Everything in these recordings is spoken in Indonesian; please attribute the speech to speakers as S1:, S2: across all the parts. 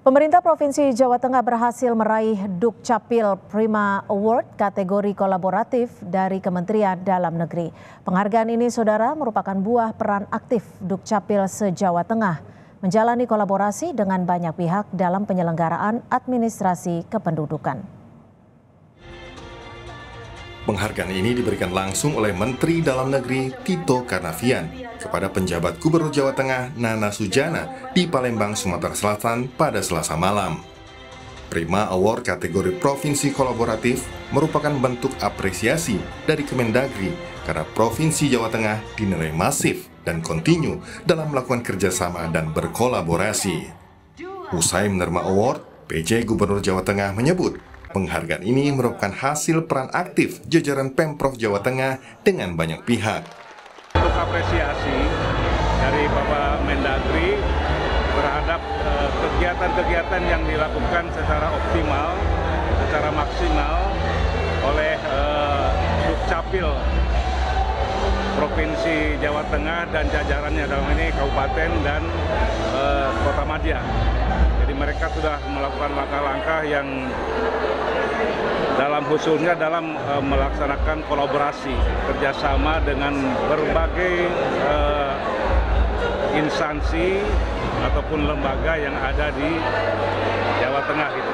S1: Pemerintah Provinsi Jawa Tengah berhasil meraih Dukcapil Prima Award kategori kolaboratif dari Kementerian Dalam Negeri. Penghargaan ini, saudara, merupakan buah peran aktif Dukcapil se-Jawa Tengah menjalani kolaborasi dengan banyak pihak dalam penyelenggaraan administrasi kependudukan.
S2: Penghargaan ini diberikan langsung oleh Menteri Dalam Negeri Tito Karnavian kepada penjabat Gubernur Jawa Tengah Nana Sujana di Palembang, Sumatera Selatan pada Selasa malam. Prima Award kategori Provinsi Kolaboratif merupakan bentuk apresiasi dari Kemendagri karena Provinsi Jawa Tengah dinilai masif dan kontinu dalam melakukan kerjasama dan berkolaborasi. Usai menerima award, PJ Gubernur Jawa Tengah menyebut Penghargaan ini merupakan hasil peran aktif jajaran Pemprov Jawa Tengah dengan banyak pihak.
S3: Apresiasi dari Bapak Mendagri terhadap eh, kegiatan-kegiatan yang dilakukan secara optimal, secara maksimal oleh uh, Dukcapil Provinsi Jawa Tengah dan jajarannya dalam ini Kabupaten dan uh, Kota Madia. Jadi mereka sudah melakukan langkah-langkah yang dalam khususnya dalam uh, melaksanakan kolaborasi kerjasama dengan berbagai uh, instansi ataupun lembaga yang ada di Jawa Tengah itu.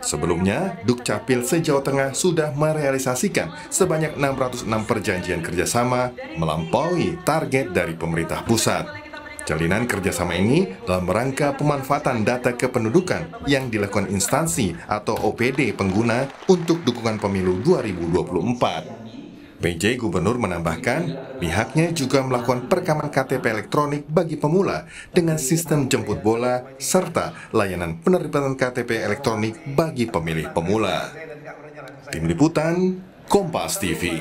S2: Sebelumnya, Dukcapil se-Jawa Tengah sudah merealisasikan sebanyak 606 perjanjian kerjasama melampaui target dari pemerintah pusat. Jalinan kerjasama ini dalam rangka pemanfaatan data kependudukan yang dilakukan instansi atau OPD pengguna untuk dukungan pemilu 2024. PJ Gubernur menambahkan, pihaknya juga melakukan perekaman KTP elektronik bagi pemula dengan sistem jemput bola serta layanan penerbitan KTP elektronik bagi pemilih pemula. Tim Liputan, Kompas TV.